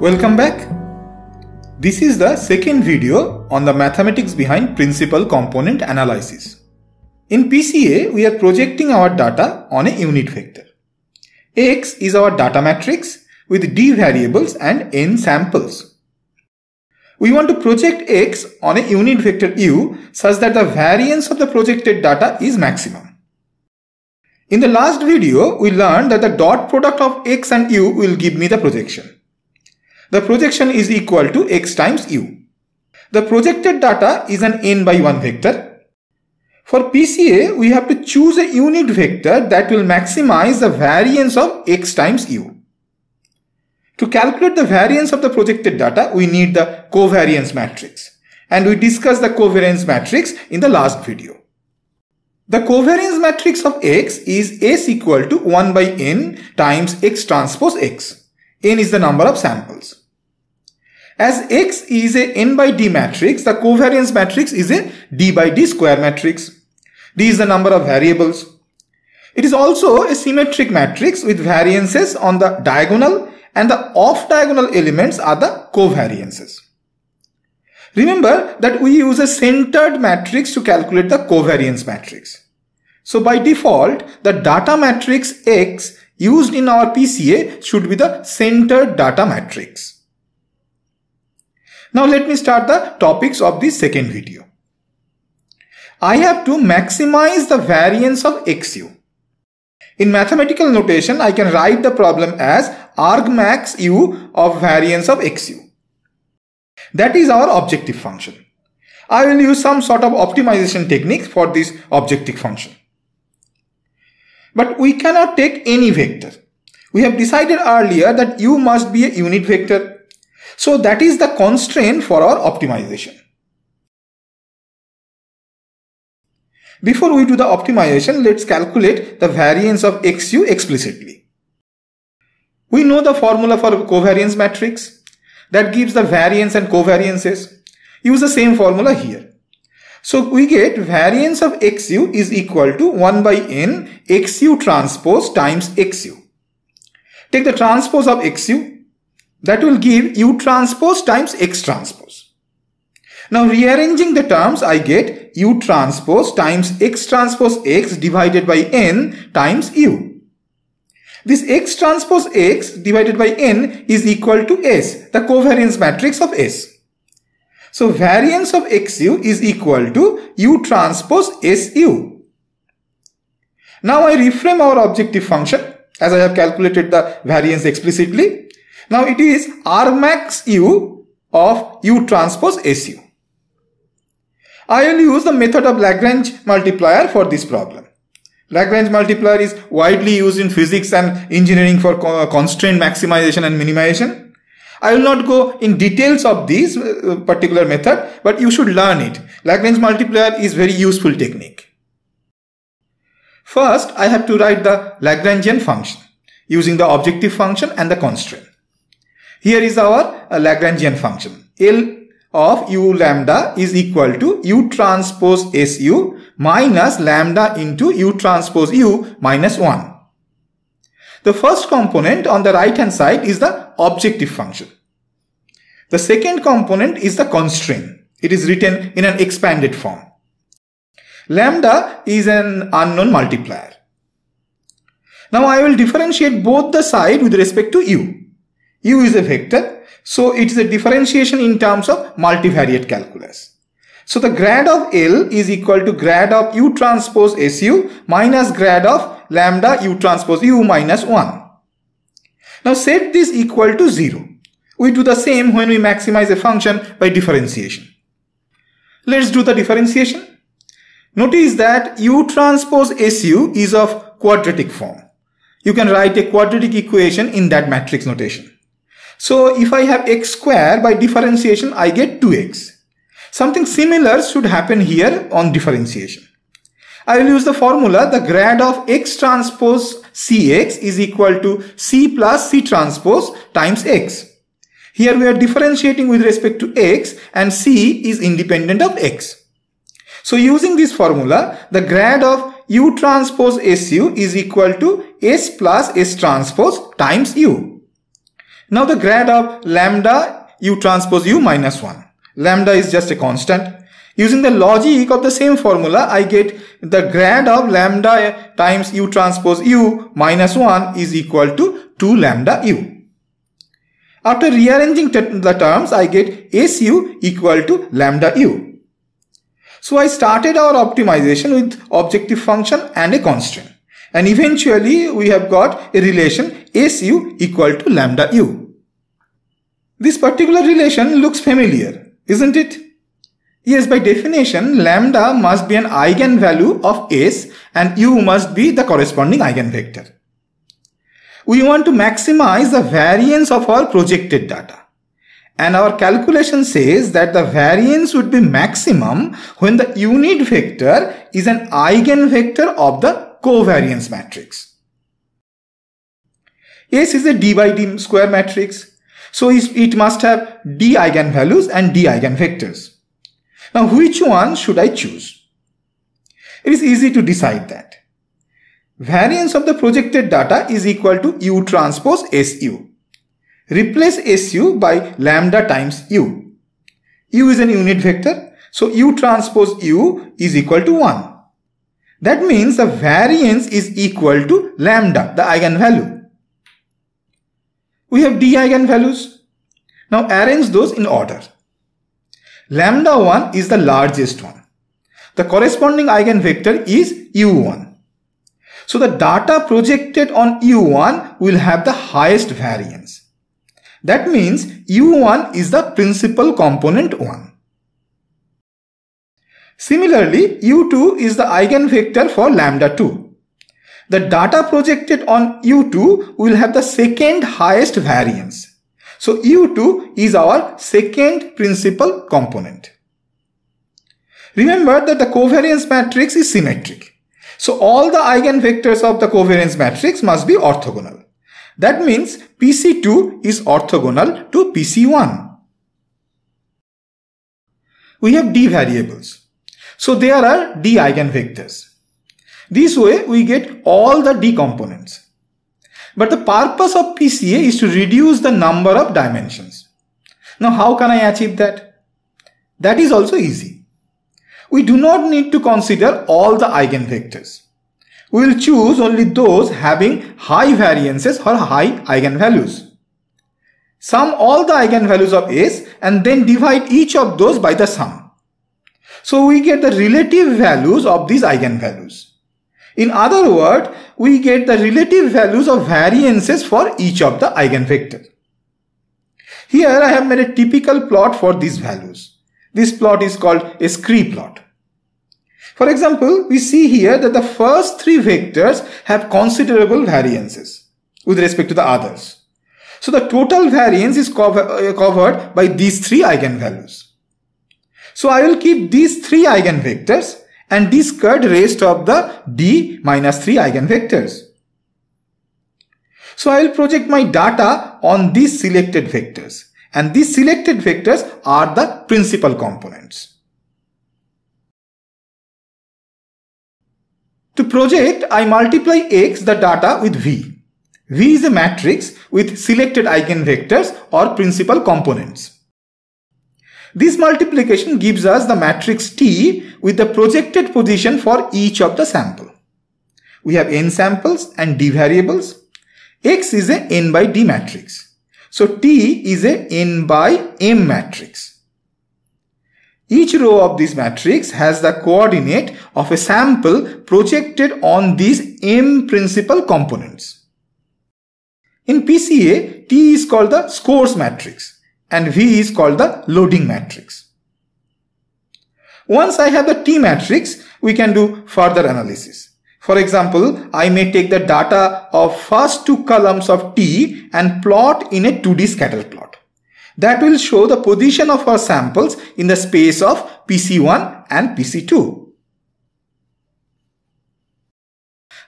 Welcome back. This is the second video on the mathematics behind principal component analysis. In PCA, we are projecting our data on a unit vector. X is our data matrix with d variables and n samples. We want to project X on a unit vector U such that the variance of the projected data is maximum. In the last video, we learned that the dot product of X and U will give me the projection the projection is equal to x times u. The projected data is an n by 1 vector. For PCA, we have to choose a unit vector that will maximize the variance of x times u. To calculate the variance of the projected data, we need the covariance matrix. And we discussed the covariance matrix in the last video. The covariance matrix of X is S equal to 1 by n times X transpose X n is the number of samples. As X is a n by d matrix, the covariance matrix is a d by d square matrix. d is the number of variables. It is also a symmetric matrix with variances on the diagonal and the off diagonal elements are the covariances. Remember that we use a centered matrix to calculate the covariance matrix. So by default, the data matrix X used in our PCA should be the centered data matrix. Now let me start the topics of the second video. I have to maximize the variance of XU. In mathematical notation, I can write the problem as argmax u of variance of XU. That is our objective function. I will use some sort of optimization technique for this objective function. But we cannot take any vector. We have decided earlier that u must be a unit vector. So that is the constraint for our optimization. Before we do the optimization, let's calculate the variance of xu explicitly. We know the formula for covariance matrix that gives the variance and covariances. Use the same formula here. So we get variance of xu is equal to 1 by n xu transpose times xu. Take the transpose of xu that will give u transpose times x transpose. Now rearranging the terms I get u transpose times x transpose x divided by n times u. This x transpose x divided by n is equal to S, the covariance matrix of S. So variance of xu is equal to u transpose su. Now I reframe our objective function as I have calculated the variance explicitly. Now it is Argmax u of u transpose su. I will use the method of Lagrange multiplier for this problem. Lagrange multiplier is widely used in physics and engineering for constraint maximization and minimization. I will not go in details of this uh, particular method, but you should learn it. Lagrange multiplier is very useful technique. First, I have to write the Lagrangian function using the objective function and the constraint. Here is our uh, Lagrangian function. L of u lambda is equal to u transpose su minus lambda into u transpose u minus 1. The first component on the right hand side is the objective function. The second component is the constraint. It is written in an expanded form. Lambda is an unknown multiplier. Now I will differentiate both the side with respect to u. u is a vector, so it is a differentiation in terms of multivariate calculus. So the grad of L is equal to grad of u transpose SU minus grad of lambda u transpose u minus 1. Now set this equal to 0. We do the same when we maximize a function by differentiation. Let's do the differentiation. Notice that u transpose su is of quadratic form. You can write a quadratic equation in that matrix notation. So if I have x square by differentiation, I get 2x. Something similar should happen here on differentiation. I will use the formula the grad of x transpose cx is equal to c plus c transpose times x. Here we are differentiating with respect to x and c is independent of x. So using this formula, the grad of u transpose su is equal to s plus s transpose times u. Now the grad of lambda u transpose u minus 1. Lambda is just a constant. Using the logic of the same formula, I get the grad of lambda times u transpose u minus 1 is equal to 2 lambda u. After rearranging the terms, I get SU equal to lambda u. So I started our optimization with objective function and a constraint. And eventually we have got a relation SU equal to lambda u. This particular relation looks familiar, isn't it? Yes, by definition, lambda must be an eigenvalue of S and u must be the corresponding eigenvector we want to maximize the variance of our projected data. And our calculation says that the variance would be maximum when the unit vector is an eigenvector of the covariance matrix. S is a d by d square matrix. So it must have d eigenvalues and d eigenvectors. Now which one should I choose? It is easy to decide that. Variance of the projected data is equal to U transpose SU. Replace SU by lambda times U. U is an unit vector, so U transpose U is equal to 1. That means the variance is equal to lambda, the eigenvalue. We have d eigenvalues. Now arrange those in order. Lambda 1 is the largest one. The corresponding eigenvector is U1. So the data projected on U1 will have the highest variance. That means U1 is the principal component 1. Similarly, U2 is the eigenvector for lambda 2. The data projected on U2 will have the second highest variance. So U2 is our second principal component. Remember that the covariance matrix is symmetric. So all the eigenvectors of the covariance matrix must be orthogonal. That means PC2 is orthogonal to PC1. We have d variables. So there are d eigenvectors. This way we get all the d components. But the purpose of PCA is to reduce the number of dimensions. Now how can I achieve that? That is also easy we do not need to consider all the eigenvectors. We will choose only those having high variances or high eigenvalues. Sum all the eigenvalues of S and then divide each of those by the sum. So we get the relative values of these eigenvalues. In other words, we get the relative values of variances for each of the eigenvector. Here I have made a typical plot for these values. This plot is called a scree plot. For example, we see here that the first three vectors have considerable variances with respect to the others. So the total variance is uh, covered by these three eigenvalues. So I will keep these three eigenvectors and discard rest of the d minus 3 eigenvectors. So I will project my data on these selected vectors and these selected vectors are the principal components. To project, I multiply x the data with V. V is a matrix with selected eigenvectors or principal components. This multiplication gives us the matrix T with the projected position for each of the sample. We have n samples and d variables. X is a n by d matrix. So T is a n by m matrix. Each row of this matrix has the coordinate of a sample projected on these m principal components. In PCA, T is called the scores matrix and V is called the loading matrix. Once I have the T matrix, we can do further analysis. For example, I may take the data of first two columns of T and plot in a 2D scatter plot. That will show the position of our samples in the space of PC1 and PC2.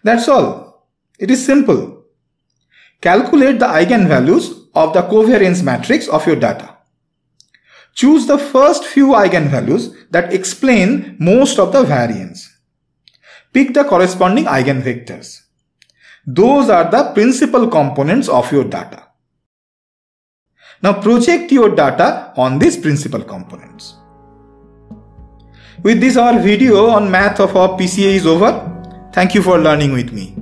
That's all. It is simple. Calculate the eigenvalues of the covariance matrix of your data. Choose the first few eigenvalues that explain most of the variance. Pick the corresponding eigenvectors. Those are the principal components of your data. Now project your data on these principal components. With this our video on math of our PCA is over. Thank you for learning with me.